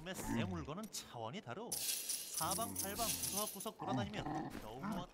마음의 새 물건은 차원이 다르오. 사방팔방 구석구석 돌아다니면 더욱 모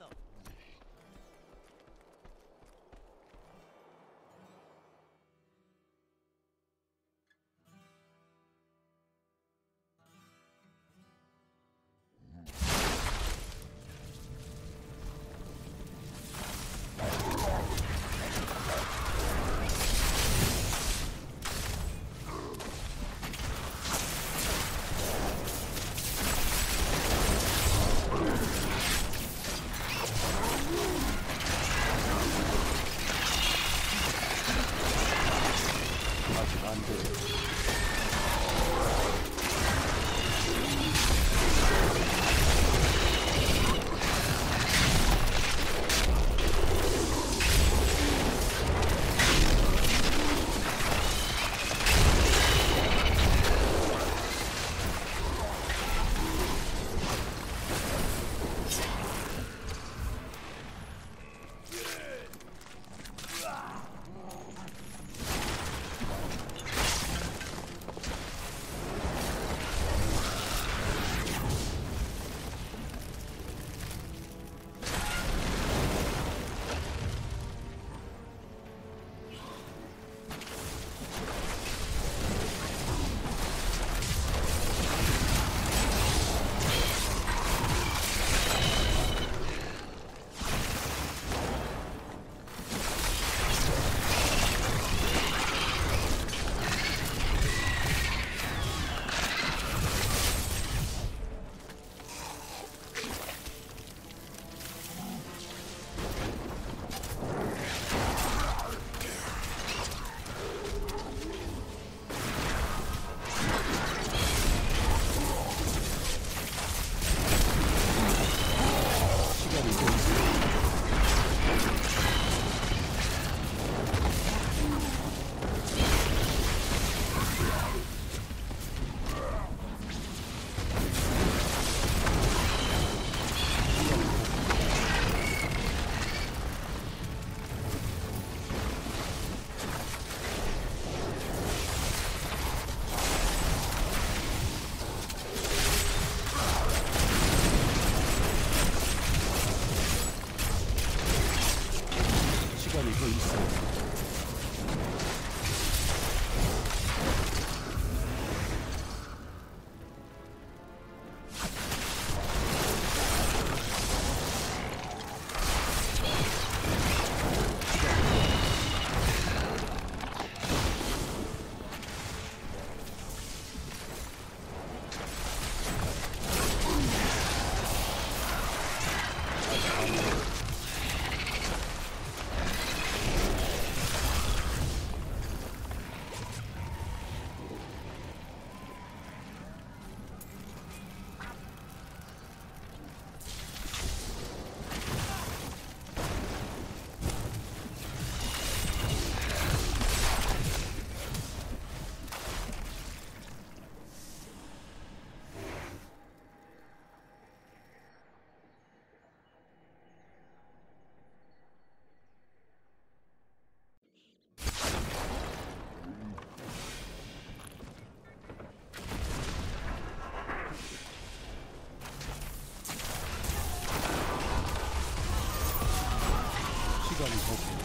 시간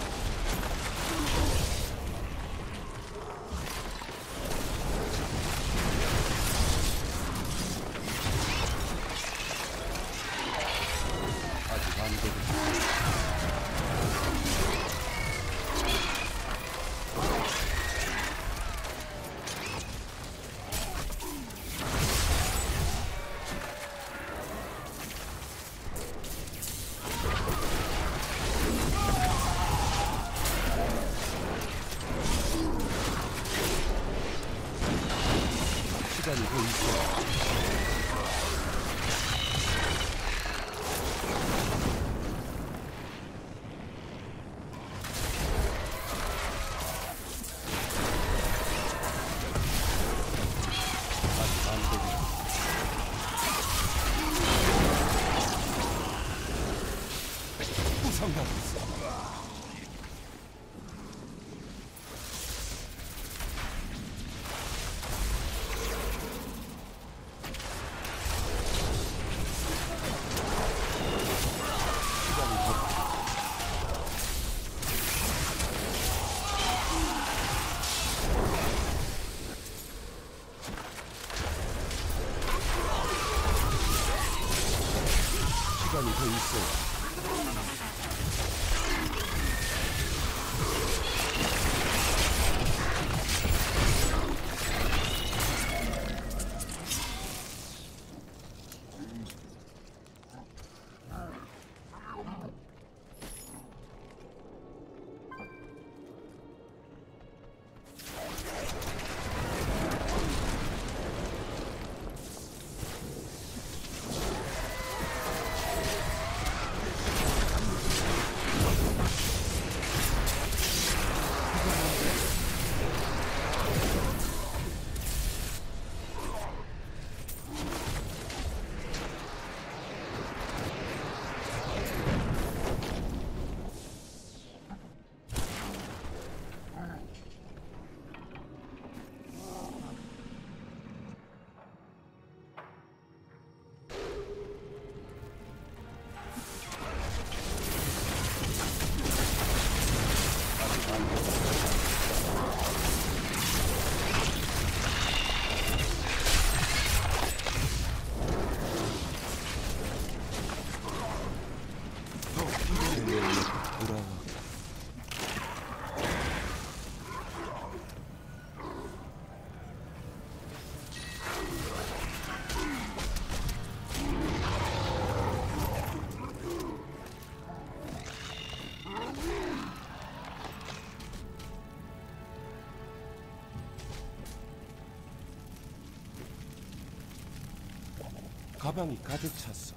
가방이 가득 찼어.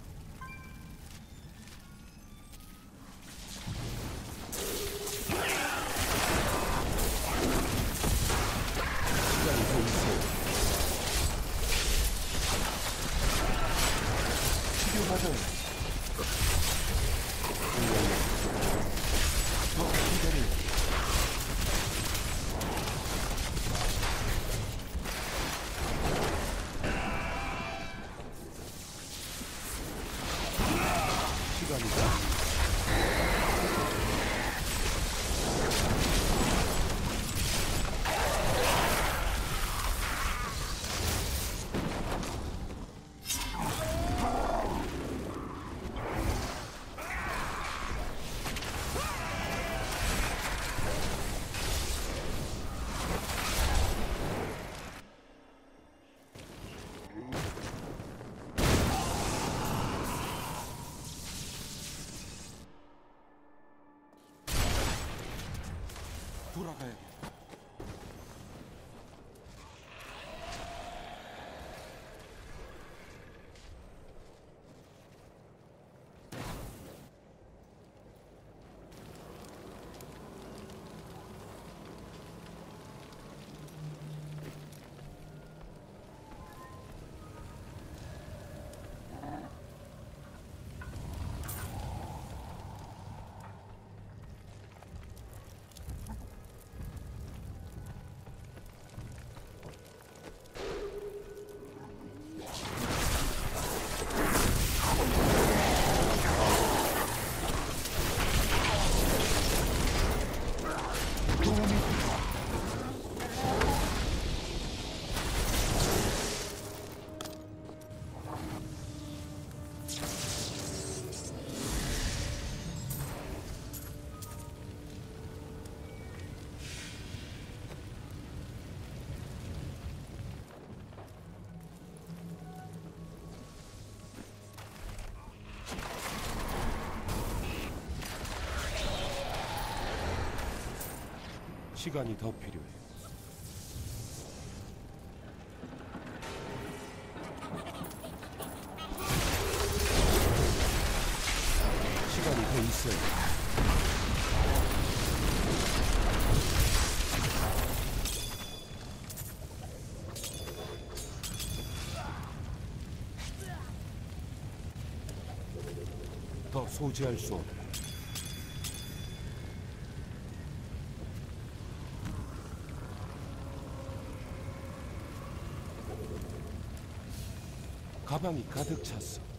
시간이 더 필요해. 시간이 더 있어요. 더 소지할 수 없다. 가방이 가득 찼어.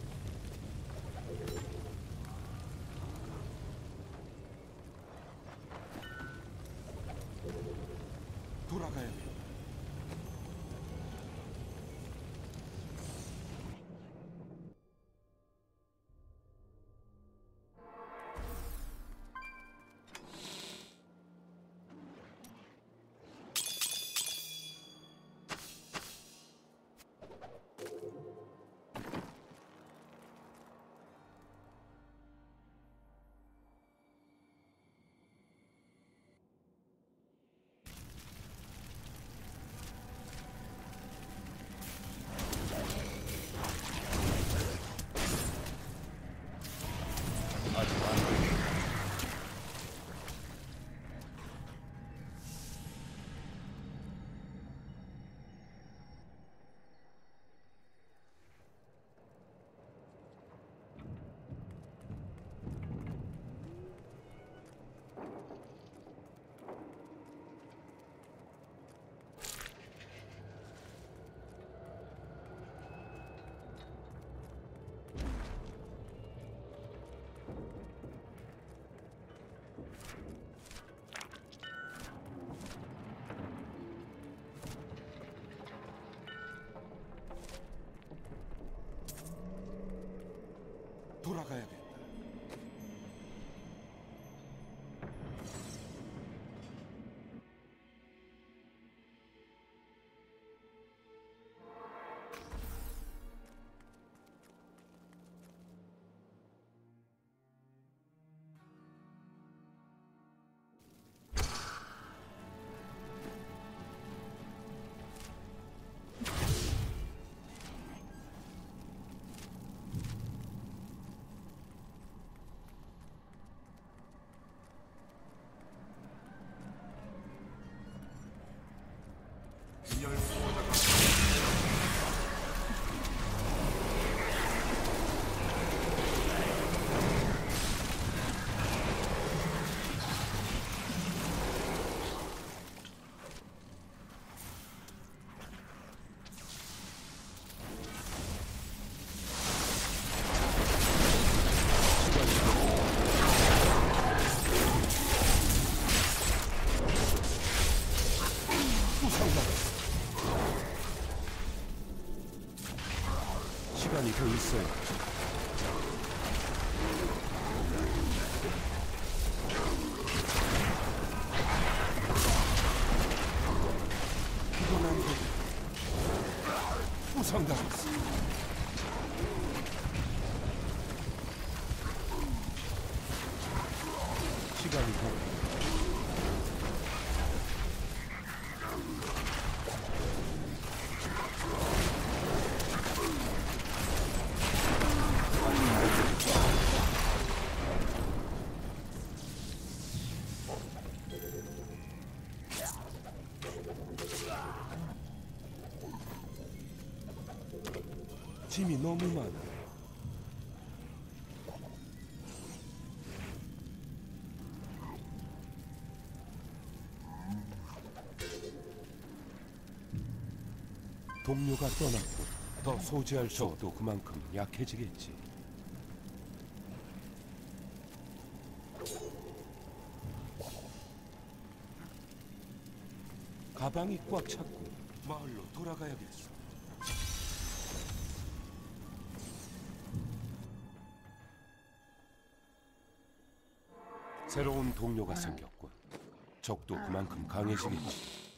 시 짐이 너무 많아. 동료가 떠났고 더 소지할 적도 그만큼 약해지겠지. 가방이 꽉 찼고 마을로 돌아가야겠어. 동료가 생겼군. 적도 그만큼 강해지겠지.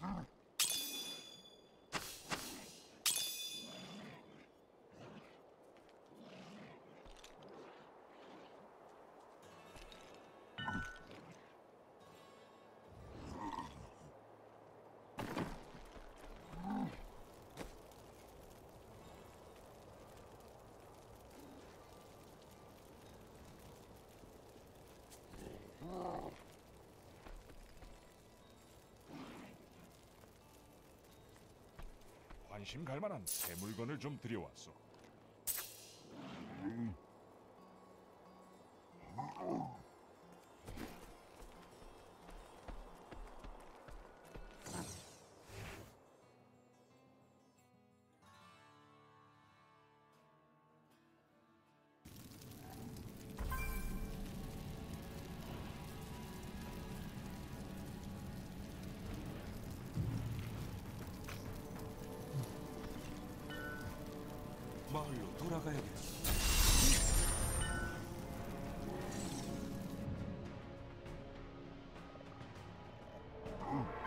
관심 갈 만한 새 물건을 좀 들여왔어.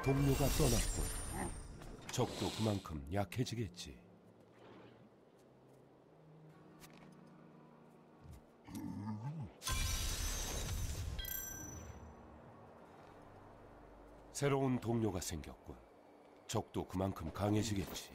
동료가 떠났고 적도 그만큼 약해지겠지. 새로운 동료가 생겼군. 적도 그만큼 강해지겠지.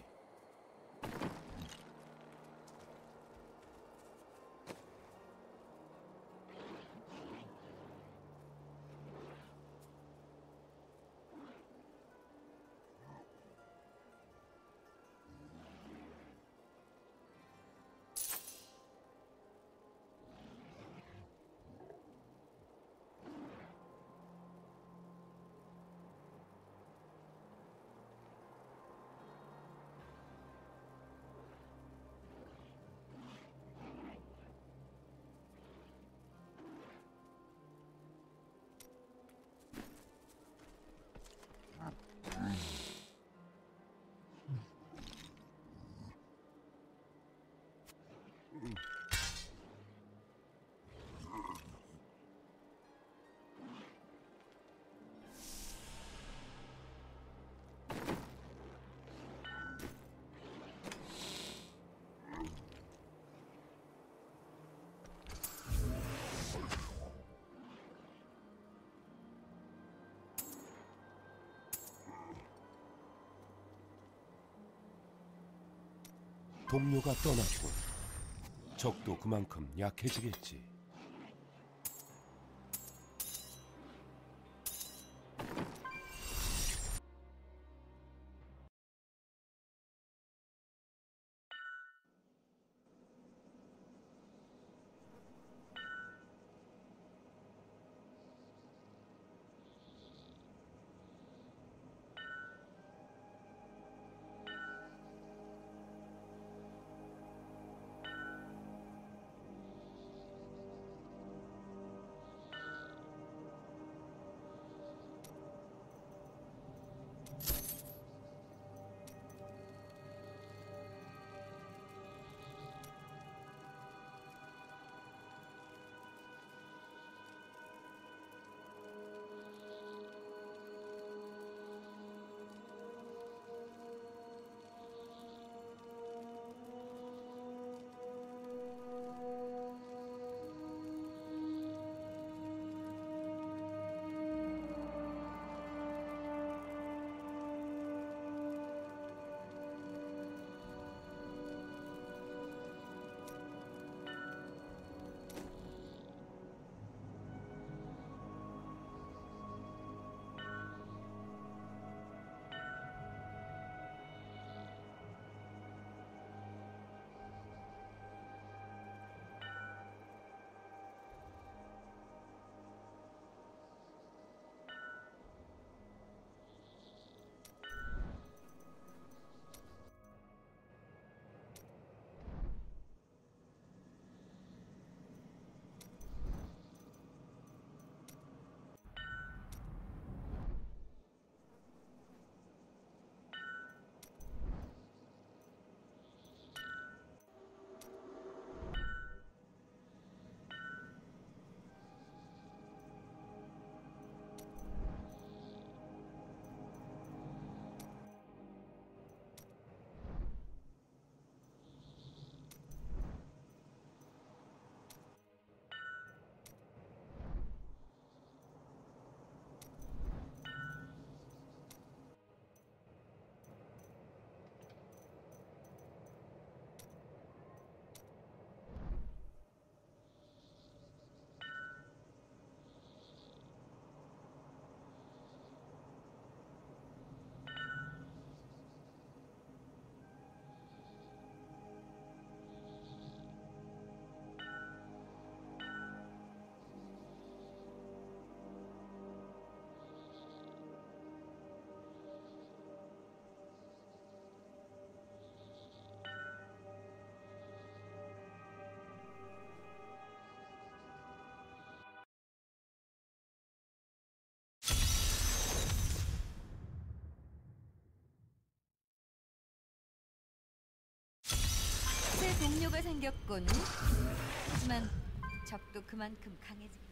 동료가 떠났고 적도 그만큼 약해지겠지. 동료가 생겼군. 하지만 적도 그만큼 강해지.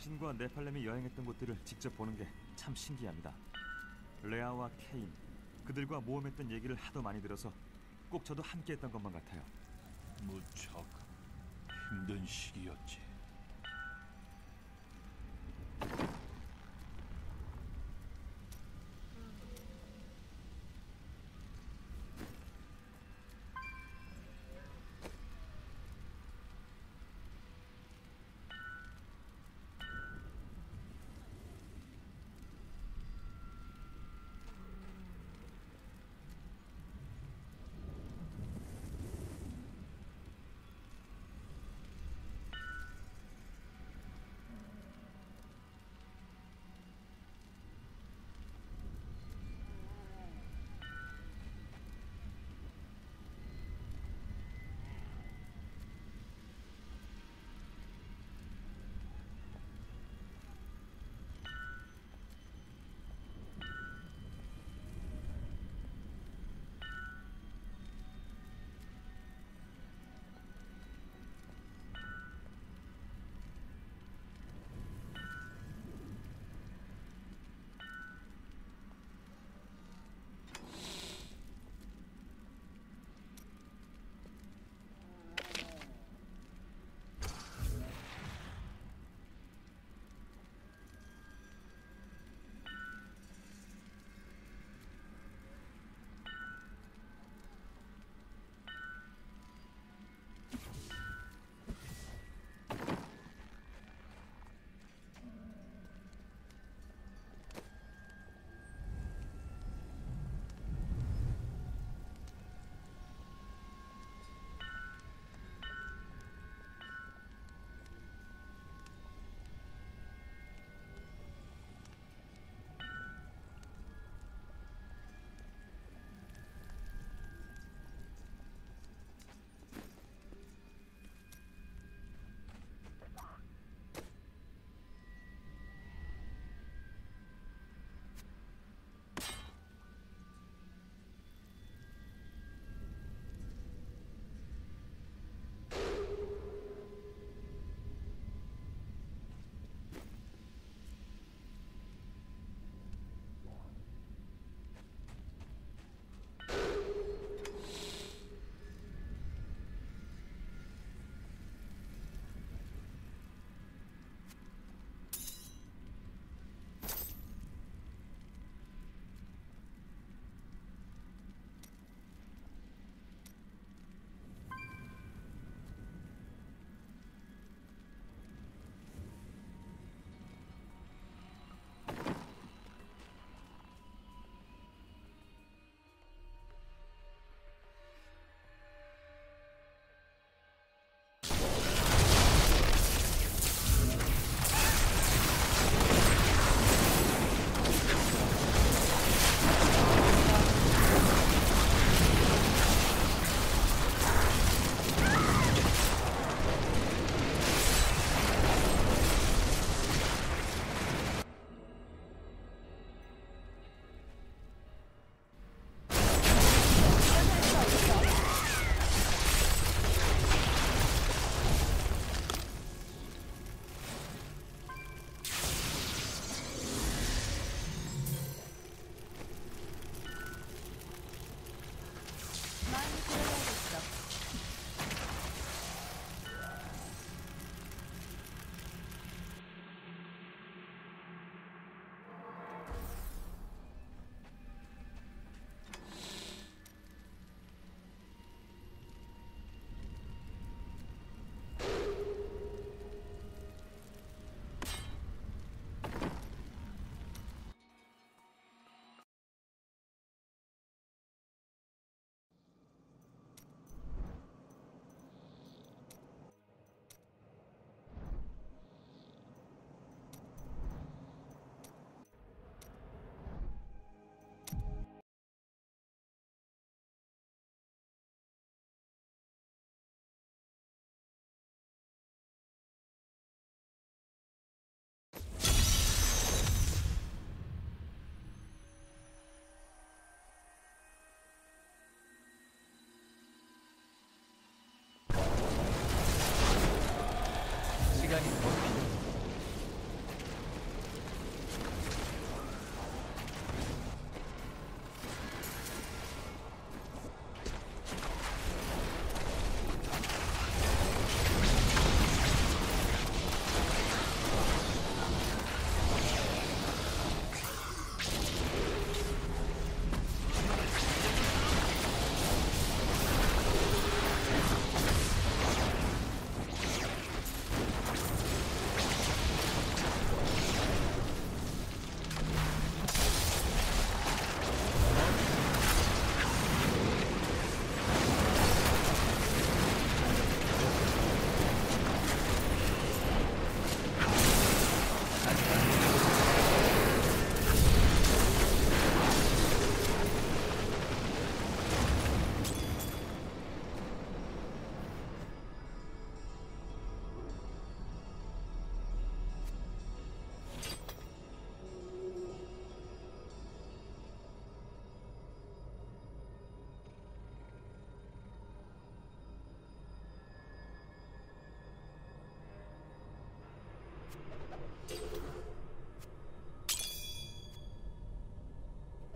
당신과 네팔렘이 여행했던 곳들을 직접 보는 게 참 신기합니다. 레아와 케인, 그들과 모험했던 얘기를 하도 많이 들어서 꼭 저도 함께 했던 것만 같아요. 무척 힘든 시기였지.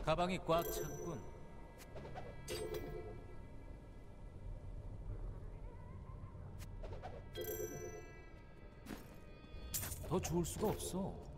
가방이 꽉 찼군. 더 좋을 수가 없어.